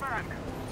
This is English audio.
confirmed.